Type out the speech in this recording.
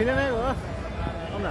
里面没有啊，后面